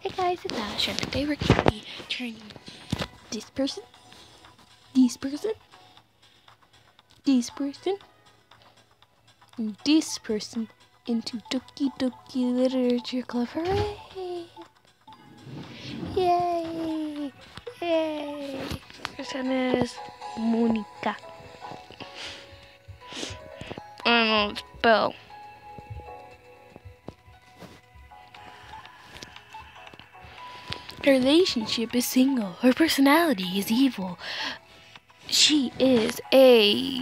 Hey guys, it's Ash, and today we're going to be turning this person, this person, this person, and this person into Doki Doki Literature Club. Hooray! Yay! Yay! Person is Monika. I don't know spell. Her relationship is single. Her personality is evil. She is a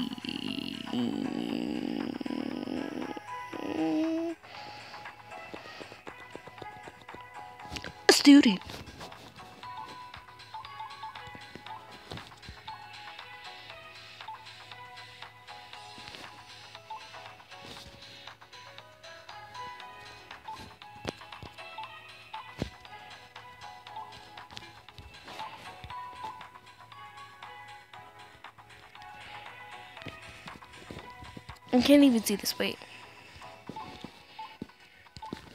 student. I can't even see this. Wait.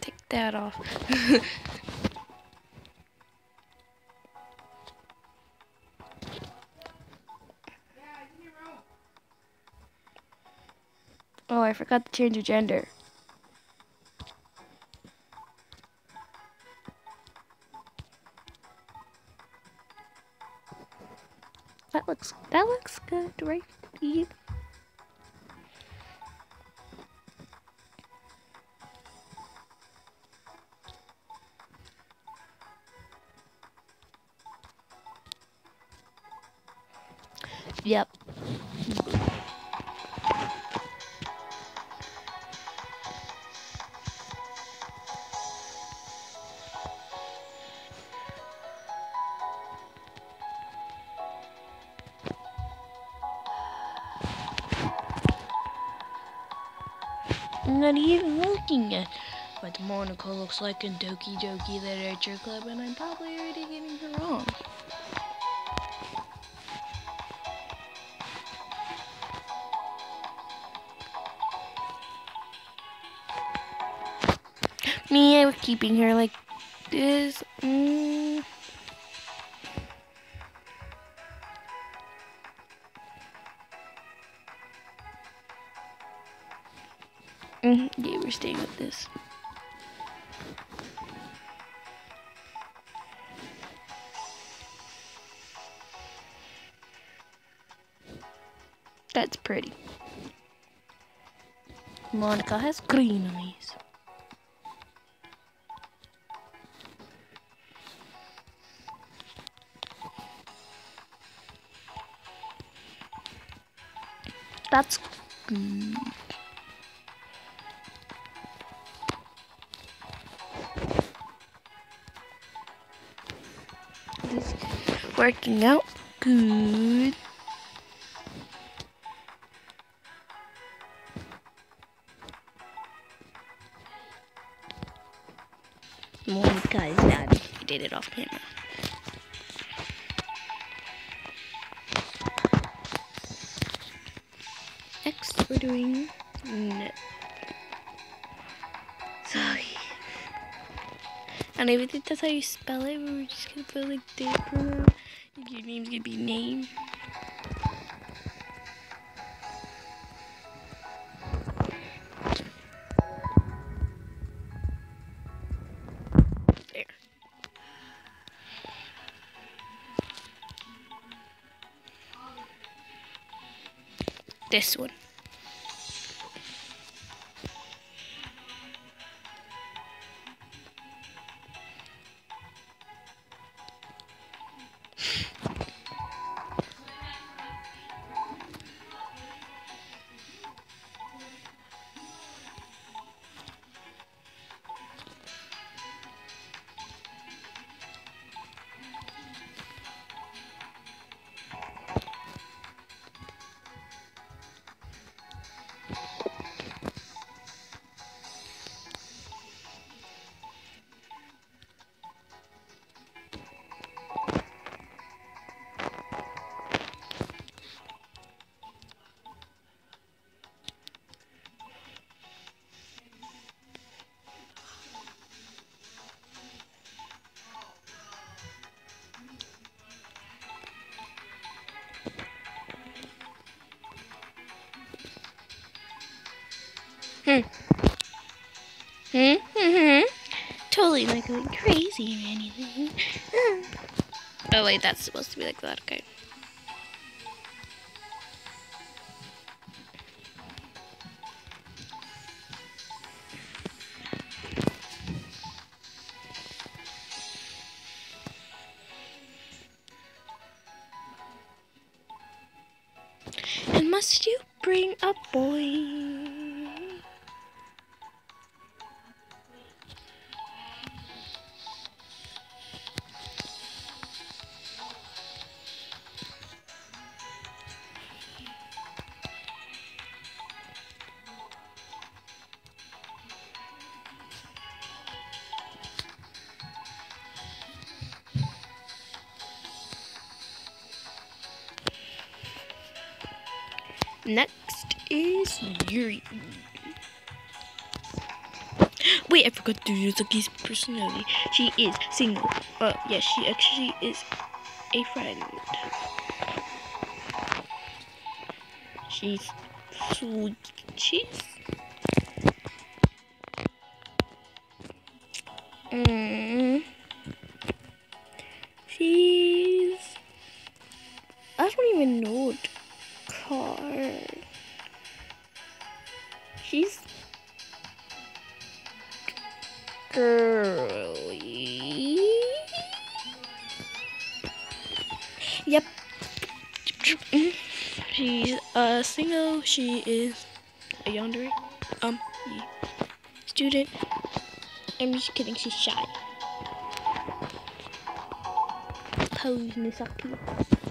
Take that off. oh, I forgot to change your gender. That looks that looks good, right? Yep. I'm not even looking at what Monika looks like in Doki Doki Literature Club, and I'm probably already getting her wrong. Me, was keeping her like this. Mm. Mm, yeah, we're staying with this. That's pretty. Monika has green eyes. That's good. This is working out good. Is bad. I did it off camera. Doing net. Sorry. And I think that's how you spell it. We're just gonna put like date for now. Your name's gonna be name. There. This one. Mm-hmm. Totally not going crazy or anything. oh wait, that's supposed to be like that. Okay. Next is Yuri. Wait, I forgot to do Zuki's personality. She is single. Uh, yeah, she actually is a friend. She's sweet. She's. Uh. She is a yandere. Um, student. I'm just kidding. She's shy. Pose Misaki.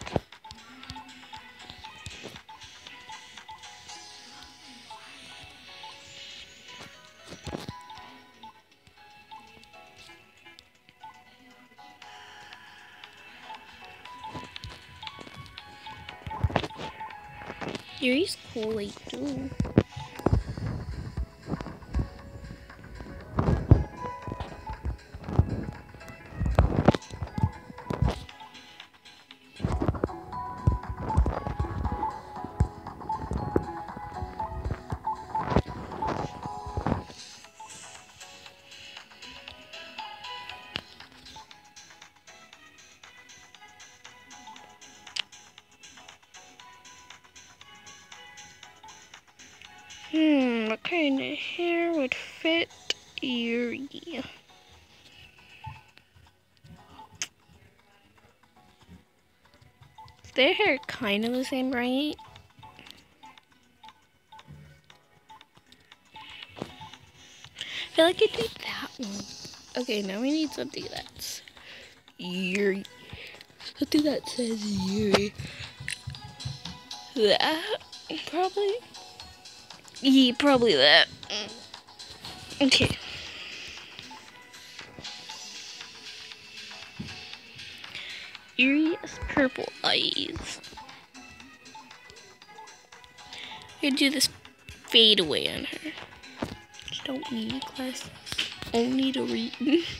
Yuri's cool their hair kind of the same, right? I feel like I did that one. Okay, now we need something that's Yuri. Something that says Yuri. That, probably. Yeah, probably that. Mm. Okay. Yuri's purple eyes. I do this fade away on her. Just don't need glasses. Only to read.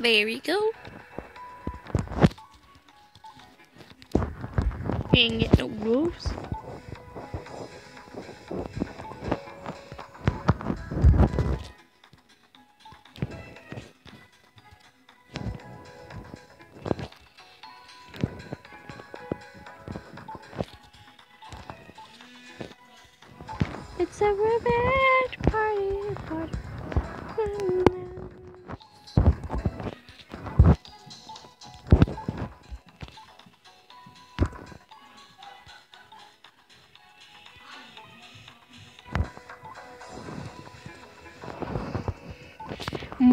There we go. We ain't get no roofs.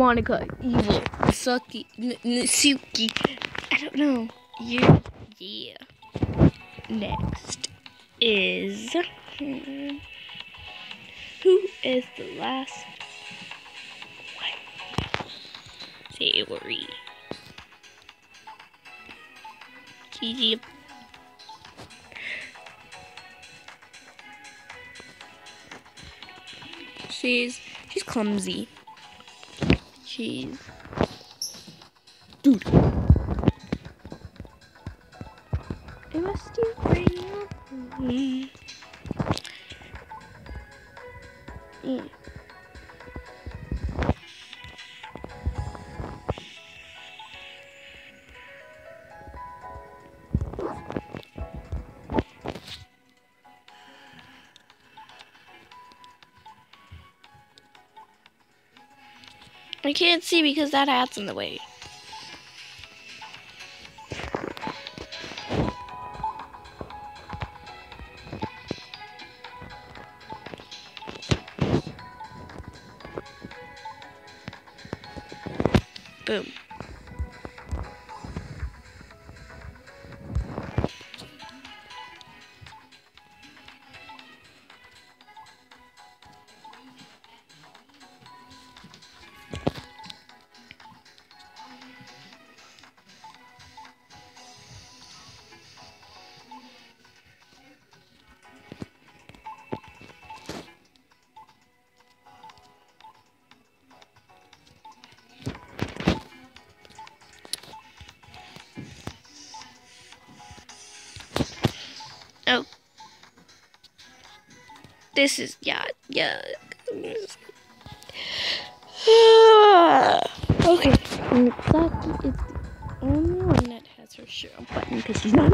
Monika, evil, Sucky, N- Nasuki. I don't know. Yeah, yeah. Next is hmm, who is the last? Sayori. Gigi. She's she's clumsy cheese. Dude. It must be raining. I can't see because that hat's in the way. This is, yeah, yeah. okay. And Saki is the only one that has her shirt button because she's not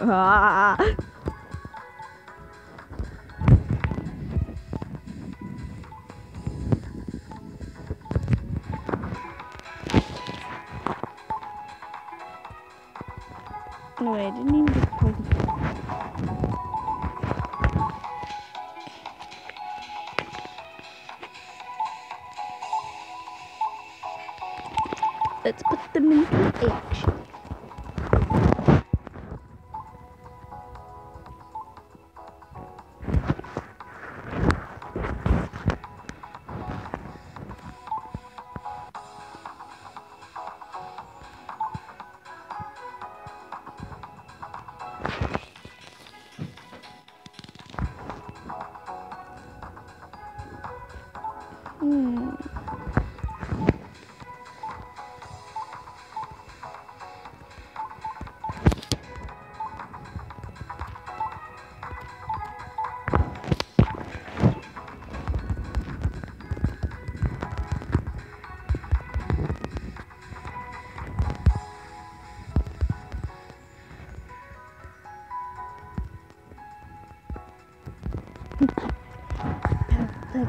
Ah. No,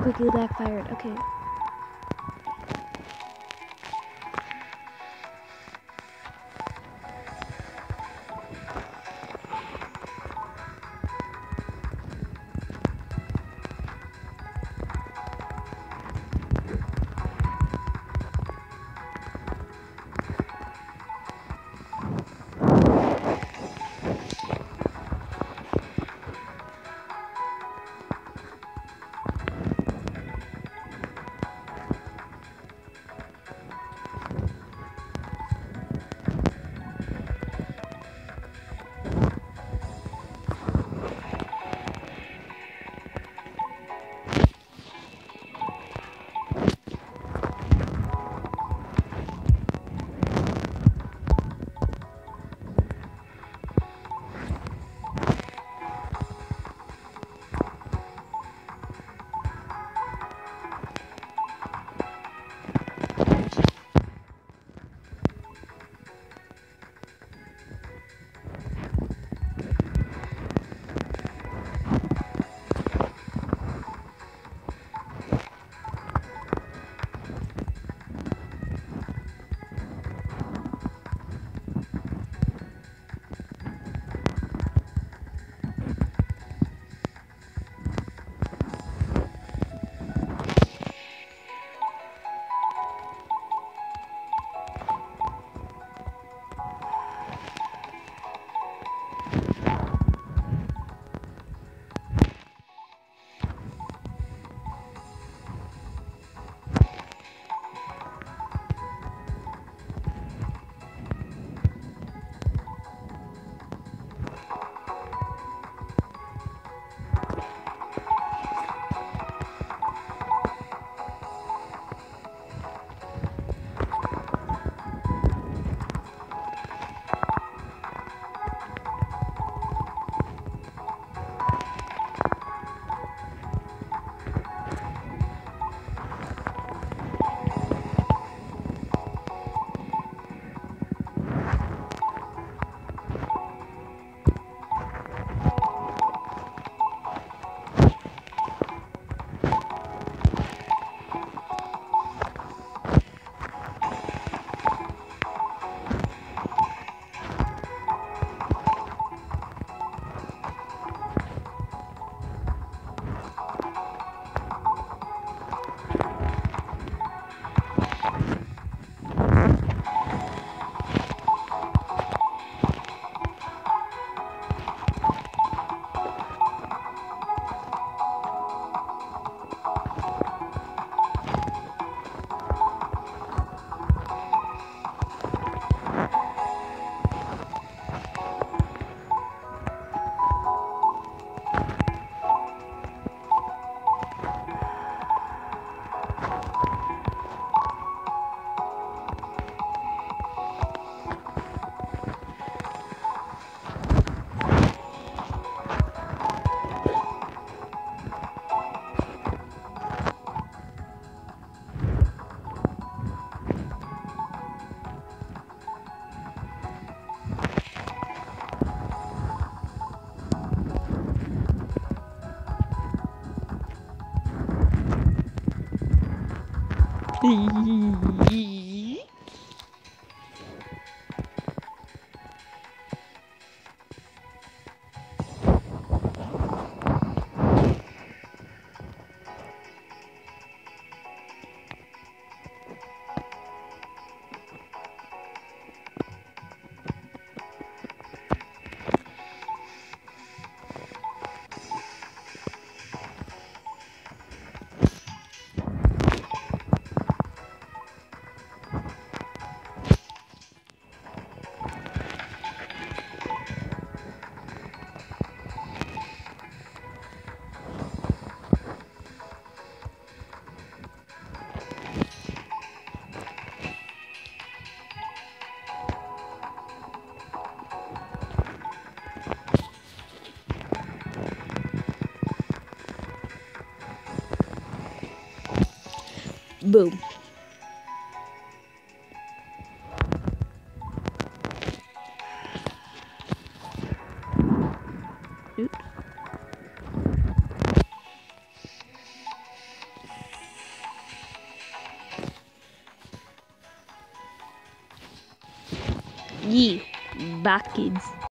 quickly backfired. Okay. 第一 Boom. Yee, back kids.